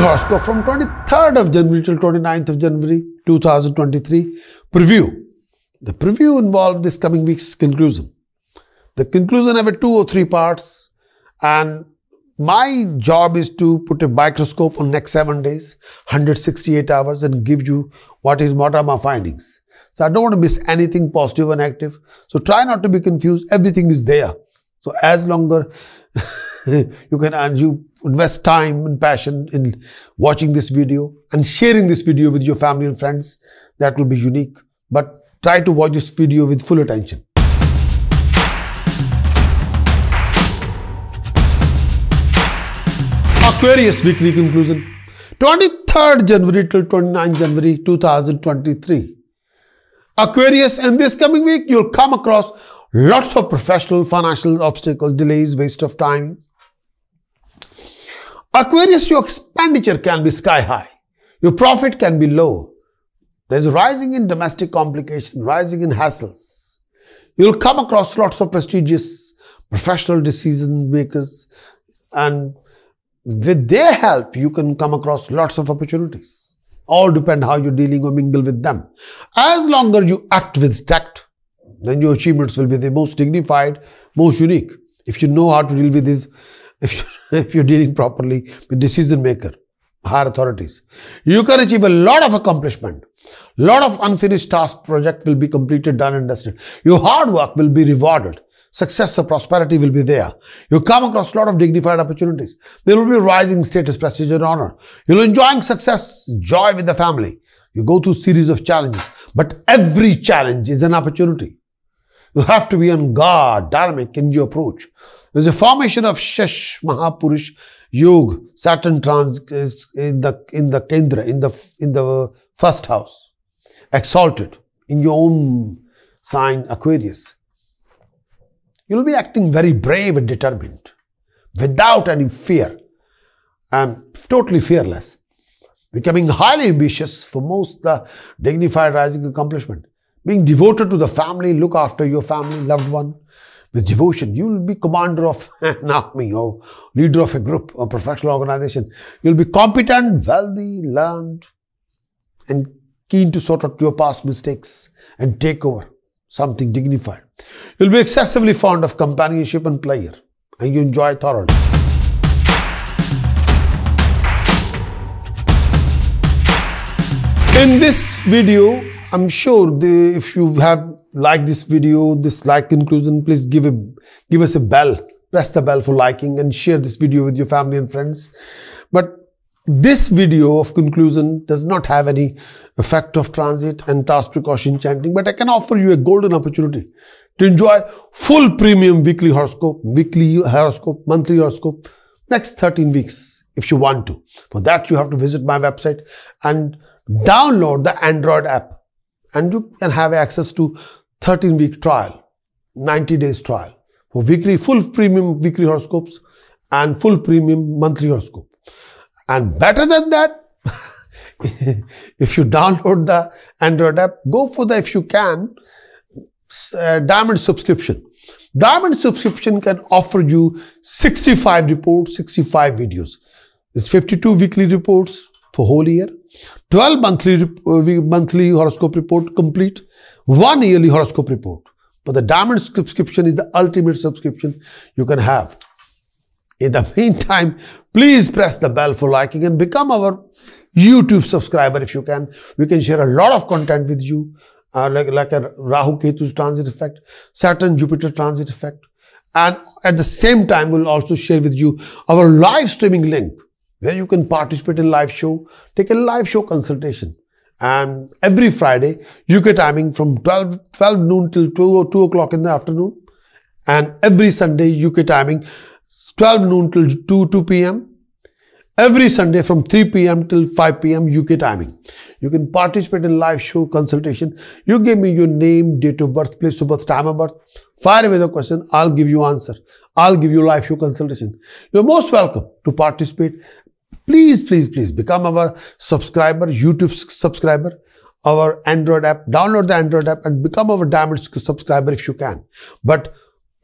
Horoscope from 23rd of January till 29th of January 2023. Preview. The preview involved this coming week's conclusion. The conclusion have a two or three parts and my job is to put a microscope on next seven days, 168 hours and give you what is what are my findings. So I don't want to miss anything positive or negative. So try not to be confused. Everything is there. So as longer you can and you invest time and passion in watching this video and sharing this video with your family and friends, that will be unique. But try to watch this video with full attention. Aquarius weekly conclusion 23rd January till 29th January 2023. Aquarius, in this coming week, you'll come across lots of professional, financial obstacles, delays, waste of time. Aquarius, your expenditure can be sky high. Your profit can be low. There's rising in domestic complications, rising in hassles. You'll come across lots of prestigious professional decision makers and with their help, you can come across lots of opportunities. All depend how you're dealing or mingle with them. As longer you act with tact, then your achievements will be the most dignified, most unique. If you know how to deal with this, if, if you're dealing properly with decision maker, higher authorities, you can achieve a lot of accomplishment. Lot of unfinished task project will be completed, done and dusted. Your hard work will be rewarded. Success or prosperity will be there. You come across a lot of dignified opportunities. There will be rising status, prestige and honor. You'll enjoying success, joy with the family. You go through series of challenges, but every challenge is an opportunity. You have to be on guard, dynamic in your approach. There's a formation of Shesh Mahapurush Yoga, Saturn trans is in the in the Kendra, in the in the first house, exalted in your own sign Aquarius. You'll be acting very brave and determined, without any fear, and totally fearless, becoming highly ambitious for most the dignified rising accomplishment being devoted to the family, look after your family, loved one with devotion. You will be commander of an army or leader of a group or professional organization. You'll be competent, wealthy, learned, and keen to sort out your past mistakes and take over something dignified. You'll be excessively fond of companionship and pleasure, and you enjoy thoroughly. In this video, I'm sure the, if you have liked this video, this like conclusion, please give a give us a bell. Press the bell for liking and share this video with your family and friends. But this video of conclusion does not have any effect of transit and task precaution chanting, but I can offer you a golden opportunity to enjoy full premium weekly horoscope, weekly horoscope, monthly horoscope, next 13 weeks if you want to. For that, you have to visit my website and download the Android app and you can have access to 13 week trial, 90 days trial for weekly, full premium weekly horoscopes and full premium monthly horoscope. And better than that, if you download the Android app, go for the, if you can, uh, diamond subscription. Diamond subscription can offer you 65 reports, 65 videos. It's 52 weekly reports for whole year, 12 monthly, uh, monthly horoscope report complete, one yearly horoscope report. But the diamond subscription is the ultimate subscription you can have. In the meantime, please press the bell for liking and become our YouTube subscriber if you can. We can share a lot of content with you, uh, like, like a Rahu Ketu transit effect, Saturn Jupiter transit effect. And at the same time, we'll also share with you our live streaming link where you can participate in live show, take a live show consultation. And every Friday, UK timing from 12, 12 noon till 2, 2 o'clock in the afternoon. And every Sunday, UK timing 12 noon till 2, 2 p.m. Every Sunday from 3 p.m. till 5 p.m. UK timing. You can participate in live show consultation. You give me your name, date of birth, place of birth, time of birth. Fire away the question. I'll give you answer. I'll give you live show consultation. You're most welcome to participate Please, please, please become our subscriber, YouTube subscriber, our Android app. Download the Android app and become our Diamond subscriber if you can. But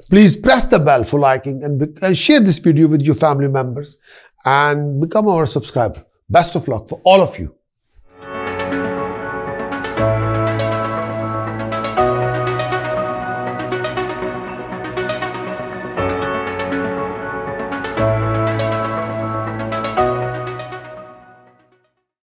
please press the bell for liking and, and share this video with your family members and become our subscriber. Best of luck for all of you.